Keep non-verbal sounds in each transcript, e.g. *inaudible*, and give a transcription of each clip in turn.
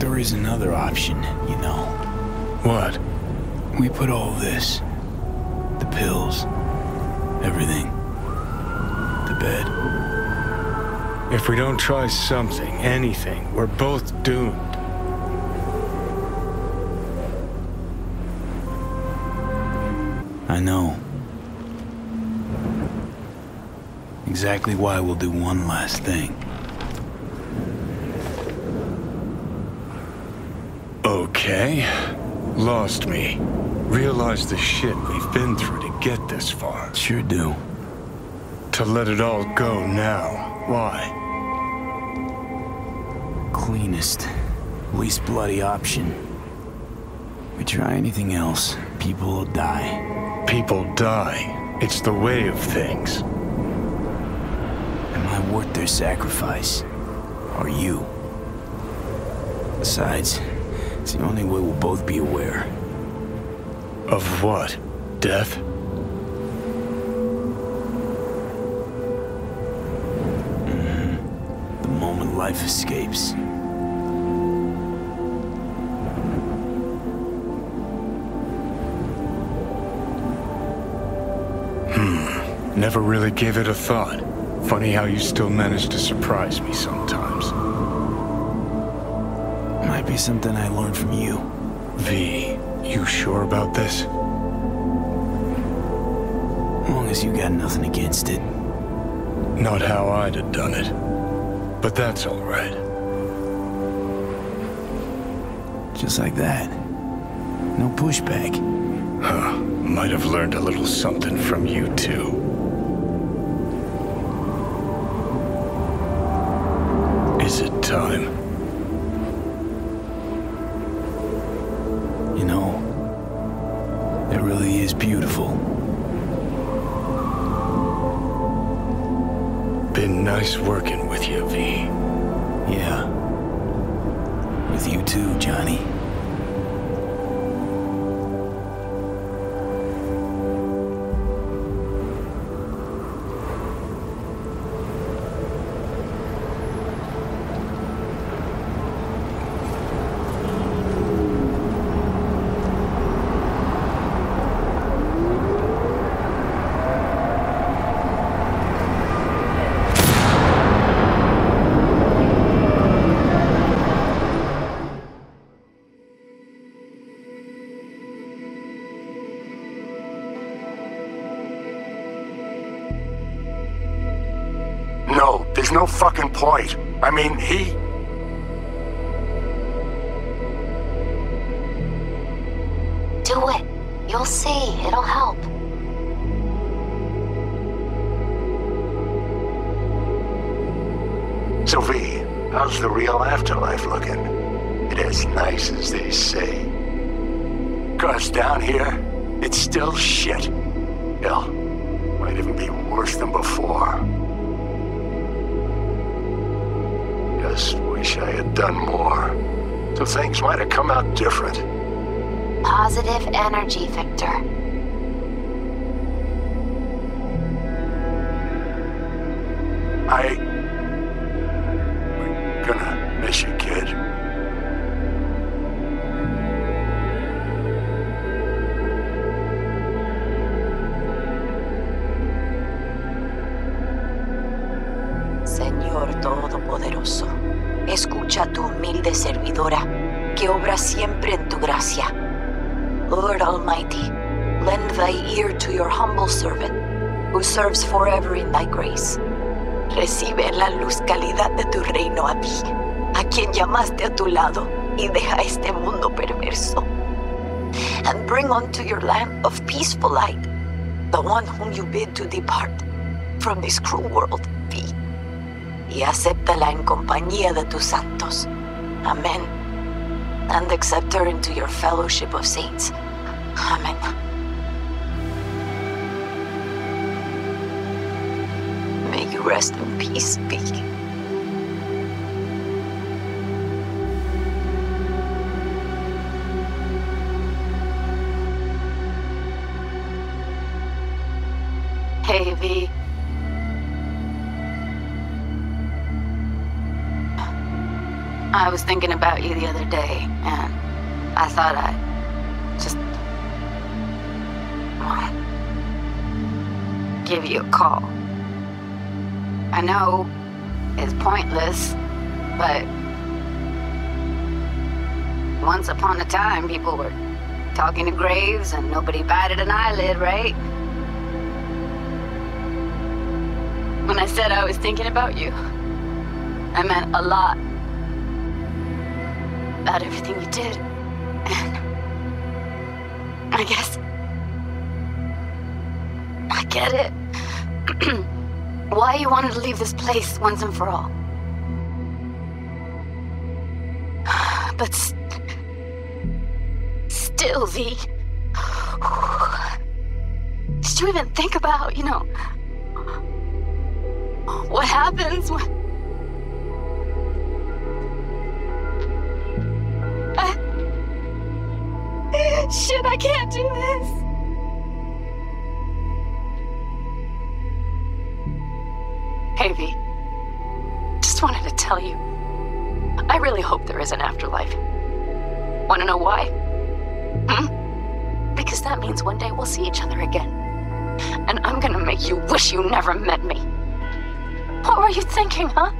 there is another option, you know. What? We put all this, the pills, everything, to bed. If we don't try something, anything, we're both doomed. I know. Exactly why we'll do one last thing. Okay. Lost me. Realize the shit we've been through to get this far. Sure do. To let it all go now. Why? Cleanest, least bloody option. We try anything else, people will die. People die. It's the way of things. Am I worth their sacrifice? Are you? Besides, it's the only way we'll both be aware. Of what? Death? The moment life escapes. Hmm. Never really gave it a thought. Funny how you still manage to surprise me sometimes. Might be something I learned from you. V, you sure about this? As long as you got nothing against it. Not how I'd have done it. But that's all right. Just like that. No pushback. Huh. Might have learned a little something from you, too. Is it time? Beautiful. Been nice working with you, V. Yeah. With you too, Johnny. There's no fucking point. I mean, he. Do it. You'll see. It'll help. Sophie, how's the real afterlife looking? It as nice as they say. Cause down here, it's still shit. Hell, might even be worse than before. Just wish I had done more. So things might have come out different. Positive energy, Victor. In thy grace. Recibe la luz calidad de tu reino a ti, a quien llamaste a tu lado y deja este mundo perverso. And bring unto your land of peaceful light, the one whom you bid to depart from this cruel world, be y acéptala en compañía de tus santos. Amén. And accept her into your fellowship of saints. Amén. Rest in peace, V. Hey, V. I was thinking about you the other day, and I thought I'd just. Give you a call. I know it's pointless, but. Once upon a time, people were talking to graves and nobody batted an eyelid, right? When I said I was thinking about you, I meant a lot. About everything you did. And I guess I get it. *clears throat* Why you wanted to leave this place once and for all. *sighs* But s- still, V. *sighs* Did you even think about, you know, what happens when. *sighs* Shit, I can't do this. V. Just wanted to tell you. I really hope there is an afterlife. Want to know why? Hmm? Because that means one day we'll see each other again. And I'm gonna make you wish you never met me. What were you thinking, huh?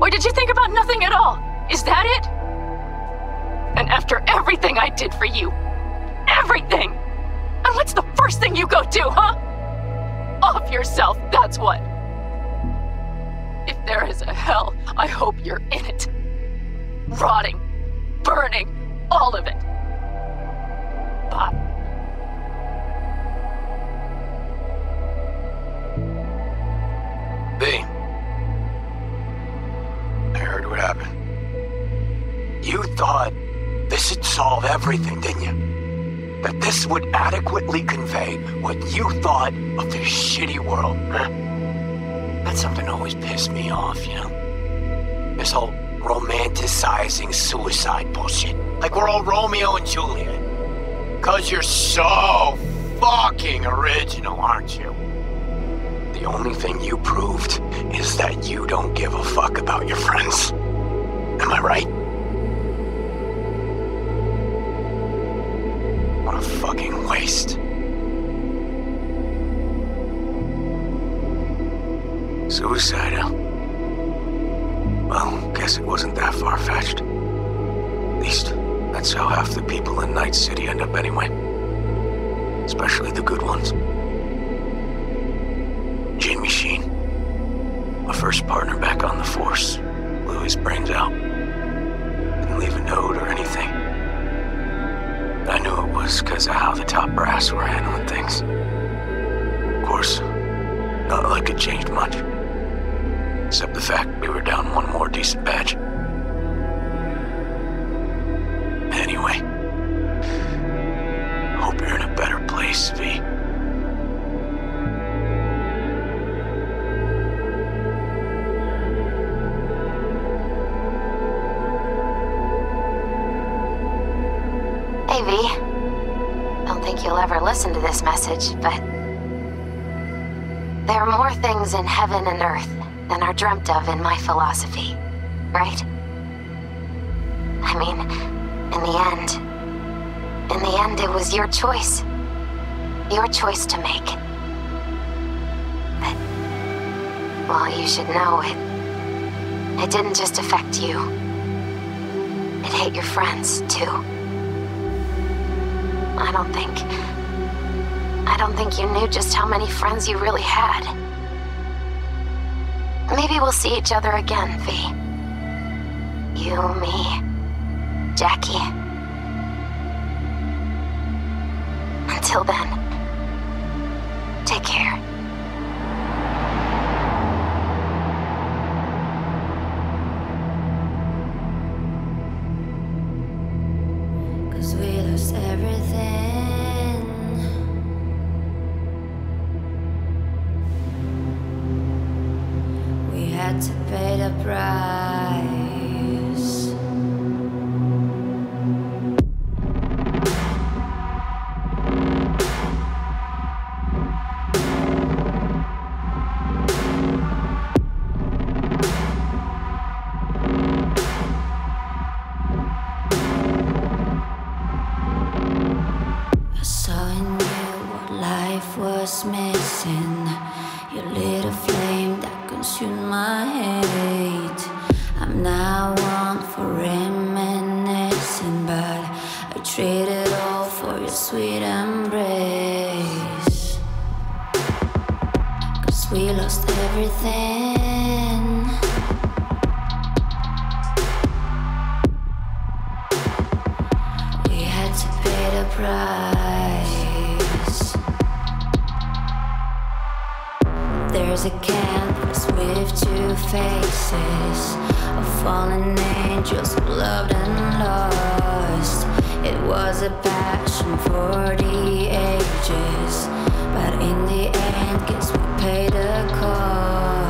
Or did you think about nothing at all? Is that it? And after everything I did for you, everything! And what's the first thing you go do, huh? Off yourself, that's what. There is a hell, I hope you're in it. Rotting, burning, all of it. Bob. V. I heard what happened. You thought this would solve everything, didn't you? That this would adequately convey what you thought of this shitty world, huh? That's something that always pissed me off, you know? This whole romanticizing suicide bullshit. Like we're all Romeo and Juliet. Cause you're so fucking original, aren't you? The only thing you proved is that you don't give a fuck about your friends. Am I right? What a fucking waste. Suicide, huh? Well, guess it wasn't that far-fetched. At least, that's how half the people in Night City end up anyway. Especially the good ones. Jamie Sheen, my first partner back on the force, blew his brains out. Didn't leave a note or anything. I knew it was because of how the top brass were handling things. Of course, not like it changed much. Except the fact we were down one more decent batch. Anyway, hope you're in a better place, V. Hey, V. Don't think you'll ever listen to this message, but. There are more things in heaven and earth than are dreamt of in my philosophy, right? I mean, in the end. In the end, it was your choice. Your choice to make. But. Well, you should know it. It didn't just affect you, it hit your friends, too. I don't think. I don't think you knew just how many friends you really had. Maybe we'll see each other again, V. You, me, Jackie. Until then, take care. was missing. You little a flame that consumed my head. Now one for reminiscing, but I traded all for your sweet embrace. Cause we lost everything. There's a canvas with two faces of fallen angels loved and lost. It was a passion for the ages, but in the end, guess we paid the cost.